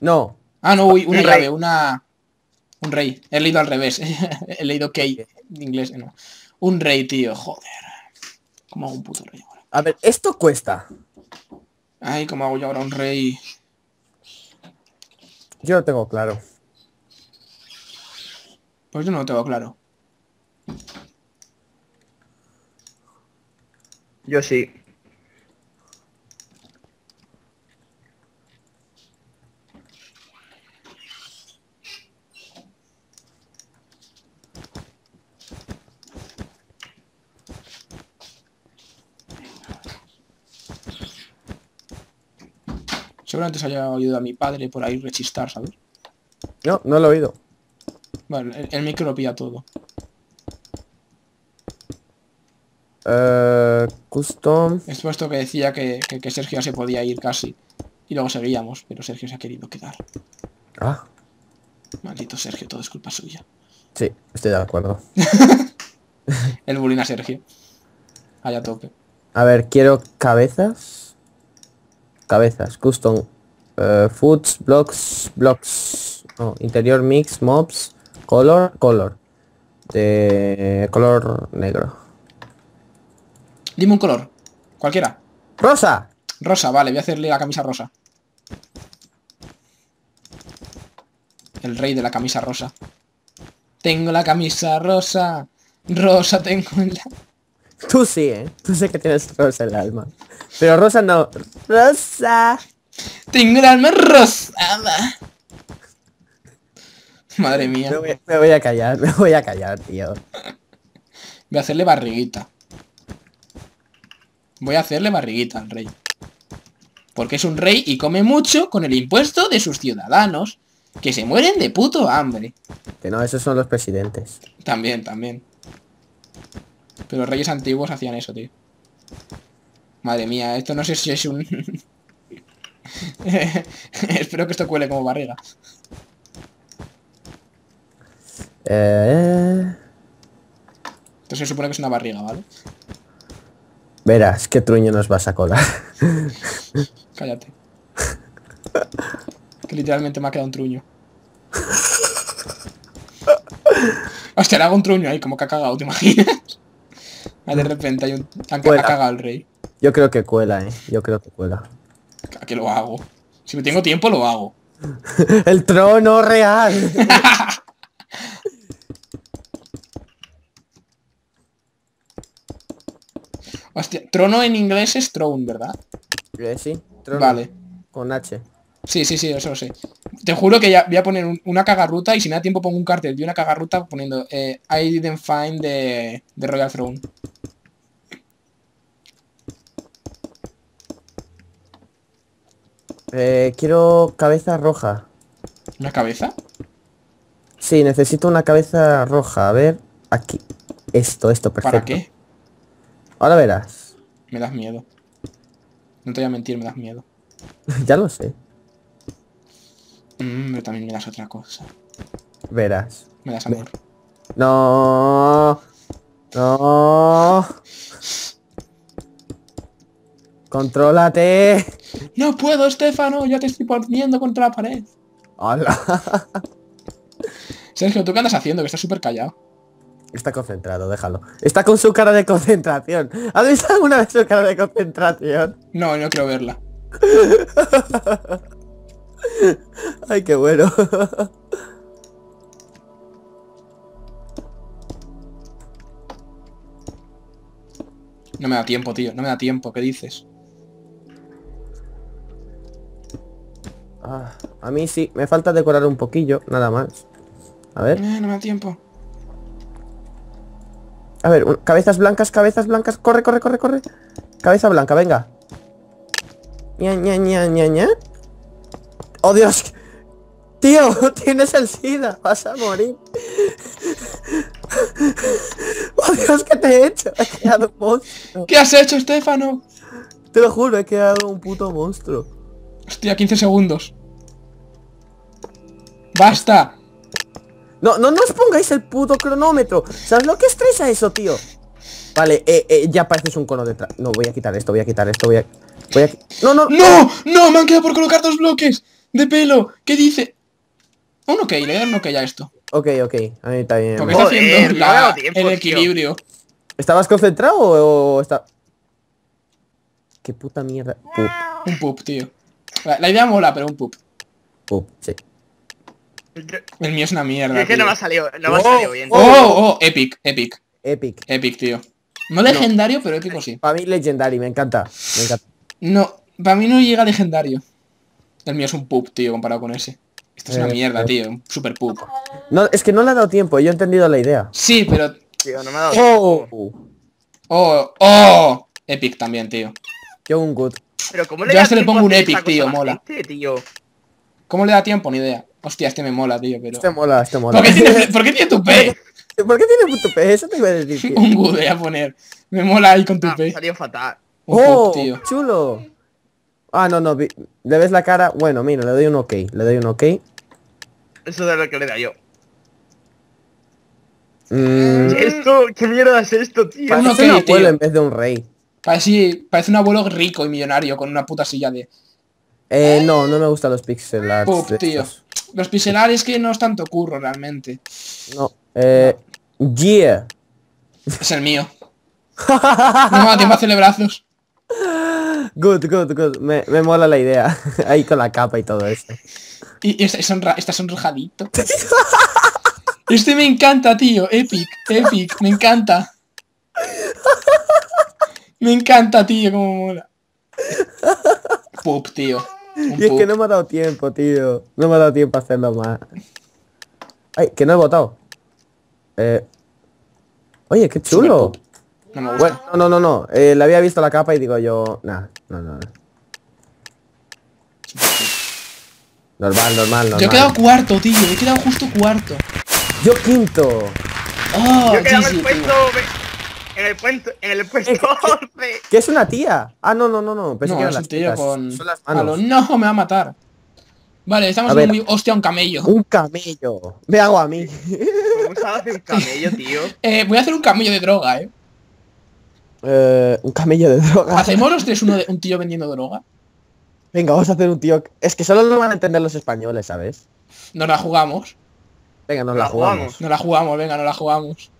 No. Ah, no, uy, una Un llave, rey. una... Un rey. He leído al revés. He leído key en inglés, no. Un rey, tío, joder. ¿Cómo hago un puto rey ahora? A ver, esto cuesta. Ay, ¿cómo hago yo ahora un rey? Yo lo tengo claro. Pues yo no lo tengo claro. Yo sí. Seguramente se haya oído a mi padre por ahí rechistar, ¿sabes? No, no lo he oído. Bueno, el, el micro lo pilla todo. Eh, custom. Es puesto que decía que, que- que Sergio ya se podía ir casi. Y luego seguíamos, pero Sergio se ha querido quedar. Ah, Maldito Sergio, todo es culpa suya. sí, estoy de acuerdo. El bullying a Sergio. Allá tope. A ver, quiero cabezas. Cabezas, custom. eh, foods, blocks, blocks. No, interior mix, mobs, color, color. De color negro. Dime un color. Cualquiera. ¡Rosa! Rosa, vale, voy a hacerle la camisa rosa. El rey de la camisa rosa. Tengo la camisa rosa. Rosa tengo en la... Tú sí, ¿eh? Tú sé que tienes rosa en el alma. Pero rosa no. ¡Rosa! Tengo el alma rosada. Madre mía. Me voy, me voy a callar, me voy a callar, tío. Voy a hacerle barriguita. Voy a hacerle barriguita al rey. Porque es un rey y come mucho con el impuesto de sus ciudadanos. Que se mueren de puto hambre. Que no, esos son los presidentes. También, también. Pero los reyes antiguos hacían eso, tío. Madre mía, esto no sé si es un... Espero que esto cuele como barriga. Eh... Esto se supone que es una barriga, ¿vale? Verás, qué truño nos vas a colar. Cállate. Que literalmente me ha quedado un truño. Hostia, le hago un truño ahí, como que ha cagado, ¿te imaginas? Ah, de repente hay un... Ha, ha cagado el rey. Yo creo que cuela, eh. Yo creo que cuela. ¿A qué lo hago? Si tengo tiempo, lo hago. ¡El trono real! Hostia, trono en inglés es throne, ¿verdad? Eh, sí, trono. Vale. Con H. Sí, sí, sí, eso lo sé. Te juro que ya voy a poner un- una cagarruta y si me da tiempo pongo un cartel de una cagarruta poniendo eh, I didn't find the, the Royal Throne. Eh, quiero cabeza roja. ¿Una cabeza? Sí, necesito una cabeza roja. A ver, aquí. Esto, esto, perfecto. ¿Para qué? Ahora verás. Me das miedo. No te voy a mentir, me das miedo. ya lo sé. Mm, pero también me das otra cosa. Verás. Me das amor. No. No. Contrólate. No puedo, Estefano, ya te estoy poniendo contra la pared. Hola. Sergio, ¿tú qué andas haciendo? Que estás súper callado. Está concentrado, déjalo. Está con su cara de concentración. ¿Has visto alguna vez su cara de concentración? No, no quiero verla. Ay, qué bueno. No me da tiempo, tío. No me da tiempo. ¿Qué dices? Ah, a mí sí, me falta decorar un poquillo, nada más. A ver, Eh, no me da tiempo. a ver, un- cabezas blancas, cabezas blancas, corre, corre, corre, corre. Cabeza blanca, venga. Ña, ña, ña, ña, ña. ¡Oh, Dios! Tío, tienes el SIDA, vas a morir. ¡Oh, Dios, qué te he hecho! He creado un monstruo. ¿Qué has hecho, Estefano? Te lo juro, he creado un puto monstruo. Hostia, 15 segundos. ¡Basta! No, no nos pongáis el puto cronómetro. ¿Sabes lo que estresa eso, tío? Vale, eh, eh, ya pareces un cono detrás. No, voy a quitar esto, voy a quitar esto, voy a... Voy a... No, no, ¡No! ¡No! ¡Me han quedado por colocar dos bloques! de pelo. ¿Qué dice? Un ok, le doy un ok a esto. Ok, ok. Ahí está bien. Porque está haciendo no la- tiempo, el tío. equilibrio. ¿Estabas concentrado o, o está...? Qué puta mierda. Pup, Un pup, tío. La, idea mola, pero un pup. pup, sí. El mío es una mierda. Es que no me ha salido, no me ha Oh, salido bien. Oh, oh, epic, epic, Epic. epic, tío. No legendario, pero épico sí. Para mí Legendary, me encanta. Me encanta. No, para mí no llega legendario. El mío es un pup, tío, comparado con ese. Esto es una Eh, mierda, eh. tío. Un super pup. No, es que no le ha dado tiempo, yo he entendido la idea. Sí, pero... Tío, no me ha dado tiempo. Oh, Oh, oh. Epic también, tío. yo un good. Pero ¿cómo Yo da este le pongo un epic, tío, mola. gente, tío? ¿Cómo le da tiempo? Ni idea. Hostia, este me mola, tío, pero... Este mola, este mola. ¿Por qué tiene, ¿por qué tiene tu P? ¿Por qué tiene puto P? Eso te iba a decir, tío. Un good voy a poner. Me mola ahí con tu Ah, me ha P. salido fatal. ¡Oh! tío. ¡Chulo! Ah, no, no. ¿Le ves la cara? Bueno, mira, le doy un ok. Le doy un ok. Eso es lo que le da yo. Mm, Esto, ¿qué mierda es esto, tío? Pa- parece un abuelo tío. en vez de un rey. Parece, parece un abuelo rico y millonario con una puta silla de... Eh, no, no me gustan los pixel arts. Pup, estos. Los pixelares que no es tanto curro realmente. No. Eh, yeah. Es el mío. No me da tiempo a hacerle brazos. Good, good, good. Me, me mola la idea. Ahí con la capa y todo eso. Y, y está, sonra- está sonrojadito. Este me encanta, tío. Epic, epic. Me encanta. Me encanta, tío, como mola. Pup, tío. Un Y es que no me ha dado tiempo, tío. No me ha dado tiempo a hacerlo más. Ay, que no he votado. Eh. Oye, qué chulo. No me gusta. Bueno, no, no, no, no. Eh, le había visto la capa y digo yo. Nah, no, no. no. Normal, normal, normal. Yo he quedado cuarto, tío. He quedado justo cuarto. Yo quinto. Oh, Yo quedaba en GG, el puesto... En el puesto... En el puesto 11. Que es una tía. Ah, no, no, no, no. Pensé No, que eran las tío con... Son las Halo. manos. No, me va a matar. Vale, estamos A en ver. muy... Hostia, un camello. Un camello. Me hago a mí. ¿Cómo hace un camello, tío? Eh, voy a hacer un camello de droga, eh. Eh, un camello de droga. ¿Hacemos los tres uno de, un tío vendiendo droga? Venga, vamos a hacer un tío. Es que solo lo van a entender los españoles, ¿sabes? Nos la jugamos. Venga, nos La la jugamos. jugamos. Nos la jugamos, venga, nos la jugamos.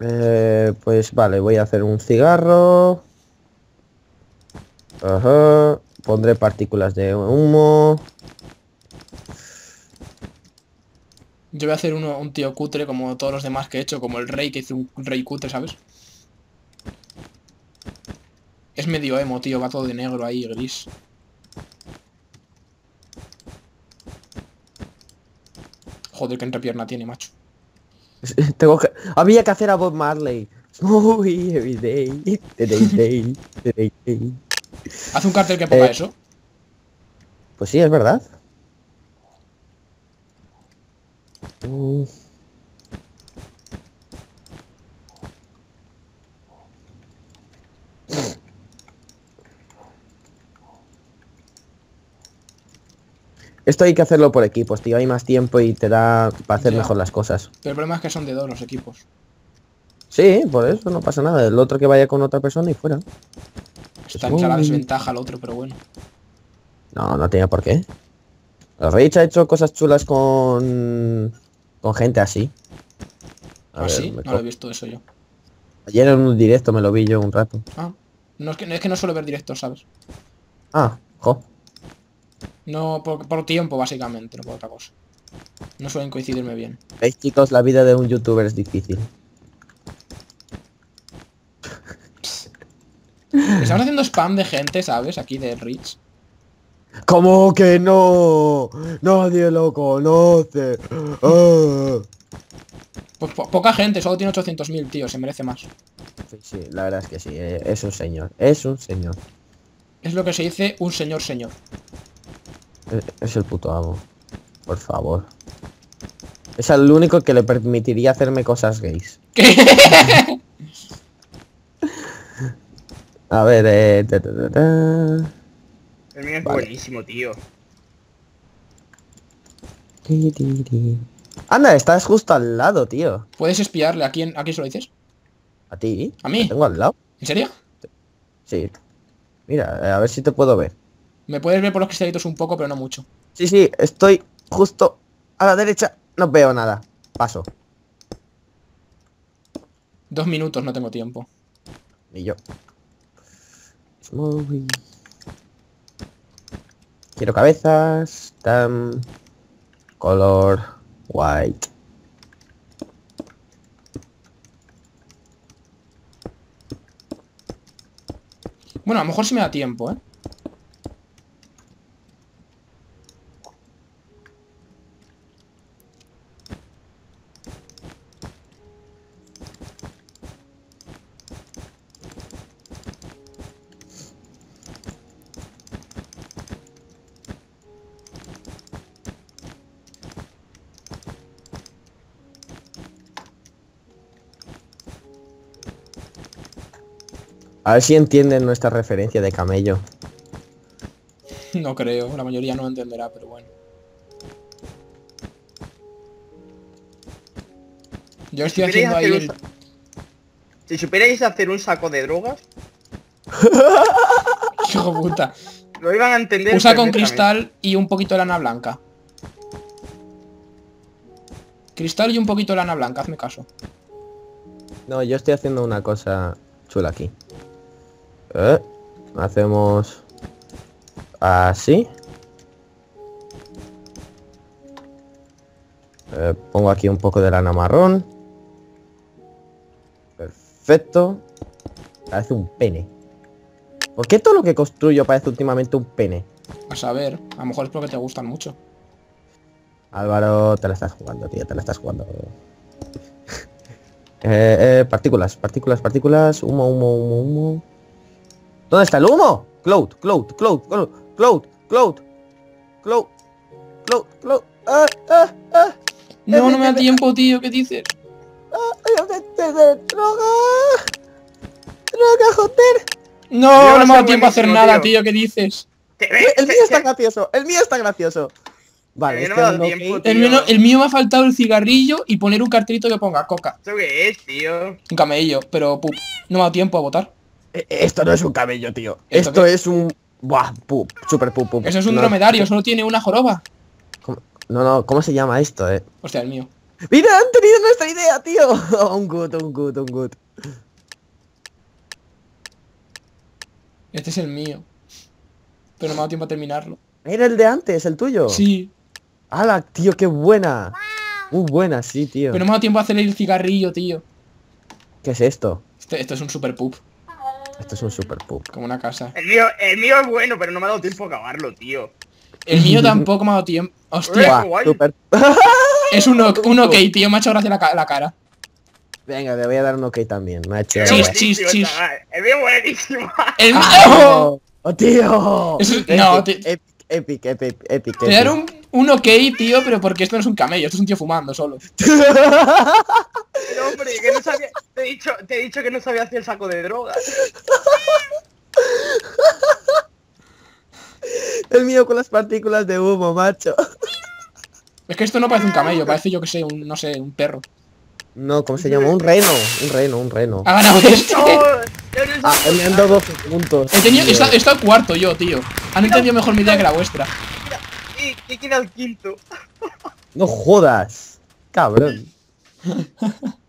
Eh, pues vale, voy a hacer un cigarro. Ajá. Pondré partículas de humo. Yo voy a hacer uno, un tío cutre como todos los demás que he hecho, como el rey que hizo un rey cutre, ¿sabes? Es medio emo, tío, va todo de negro ahí, gris. Joder, qué entrepierna tiene, macho. Tengo que... Había que hacer a Bob Marley. Smoky every day, day, day, day, day. Haz un cartel que ponga Eh. eso. Pues sí, es verdad. Esto hay que hacerlo por equipos, tío. Hay más tiempo y te da para hacer Ya. mejor las cosas. Pero el problema es que son de dos los equipos. Sí, por eso no pasa nada. El otro que vaya con otra persona y fuera. Está en la desventaja al otro, pero bueno. No, no tenía por qué. El Rage ha hecho cosas chulas con... Con gente así. A ¿Ah, ver, sí? No lo he visto eso yo. Ayer en un directo me lo vi yo un rato. Ah. No es que, es que no suelo ver directos, ¿sabes? Ah, jo. No, por, por tiempo, básicamente, no por otra cosa. No suelen coincidirme bien. Veis chicos, la vida de un youtuber es difícil. Estamos haciendo spam de gente, ¿sabes? Aquí de Rich. ¿Cómo que no? Nadie lo conoce. Ah. Pues po- poca gente, solo tiene 800.000, tío, se merece más. Sí, sí, la verdad es que sí. eh, Es un señor. Es un señor. Es lo que se dice un señor señor. Es, es el puto amo. Por favor. Es el único que le permitiría hacerme cosas gays. ¿Qué? A ver, eh... ta, ta, ta, ta. El mío es Vale. buenísimo, tío. Anda, estás justo al lado, tío. ¿Puedes espiarle? ¿A quién, ¿A quién se lo dices? ¿A ti? ¿A mí? ¿Lo tengo al lado? ¿En serio? Sí. Mira, eh, a ver si te puedo ver. Me puedes ver por los cristalitos un poco, pero no mucho. Sí, sí, estoy justo a la derecha. No veo nada. Paso. Dos minutos, no tengo tiempo. Y yo. Smoothie. Quiero cabezas. Tam. Color. White. Bueno, a lo mejor sí me da tiempo, ¿eh? A ver si entienden nuestra referencia de camello. No creo, la mayoría no entenderá, pero bueno. Yo estoy Si haciendo ahí hacer el... Si supierais hacer un saco de drogas, Hijo puta. lo iban a entender. Usa con cristal y un poquito de lana blanca. Cristal y un poquito de lana blanca, hazme caso. No, yo estoy haciendo una cosa chula aquí. Eh, hacemos así. Eh, pongo aquí un poco de lana marrón. Perfecto. Parece un pene. ¿Por qué todo lo que construyo parece últimamente un pene? A saber, a lo mejor es porque te gustan mucho. Álvaro, te la estás jugando, tío, te la estás jugando. eh, eh, partículas, partículas, partículas, humo, humo, humo, humo. ¿Dónde está el humo? Cloud, cloud, cloud, cloud, cloud, cloud, cloud, cloud, cloud. Ah, ah, ah, No, no me da tiempo, tío, ¿qué dices? ah, droga. Droga, joder. No, no me da tiempo a hacer nada, tío. ¿qué dices? El mío está gracioso, el mío está gracioso. Vale, este no, tiempo, El mío, el mío me ha faltado el cigarrillo y poner un cartelito que ponga coca. ¿Eso qué es, tío? Un camello, pero pup, no me ha dado tiempo a votar. Eh, Esto no es un cabello, tío. ¿Esto es un... Buah, pup, super pup, pup. Eso es un No, dromedario, solo tiene una joroba. ¿cómo- No, no, ¿cómo se llama esto, eh? Hostia, el mío. ¡Mira, han tenido nuestra idea, tío! un good, un good, un good. Este es el mío. Pero no me ha dado tiempo a terminarlo. Era el de antes, el tuyo. Sí, ¡Hala, tío, qué buena! Muy buena, sí, tío. pero no me ha dado tiempo a hacer el cigarrillo, tío. ¿Qué es esto? Este- esto es un super pup, Esto es un super pup. como una casa. El mío, el mío es bueno, pero no me ha dado tiempo a acabarlo, tío. El mío tampoco me ha dado tiempo. Hostia, super... es un, ok- un ok, tío, me ha hecho gracia la, ca- la cara. Venga, le voy a dar un ok también. Me ha hecho... Chis, mío chis, chis. El mío buenísimo. El mío... ¡Ah, ¡Oh, tío! Es- no, te- epic, epic, epic, epic, Te voy a dar epic. un, un ok, tío, pero porque esto no es un camello, esto es un tío fumando solo. No, hombre, que no sabía. Te he dicho, te he dicho que no sabía hacer el saco de drogas. El mío con las partículas de humo, macho. Es que esto no parece un camello, parece yo que sé, un, no sé, un perro. No, ¿cómo se llama? Un reno. Un reno, un reno. Ha ganado este. Ah, me han dado 12 puntos. He tenido, tío. está, está cuarto yo, tío. Han entendido mejor mi idea que la vuestra. Y, y queda el quinto. No jodas. Cabrón.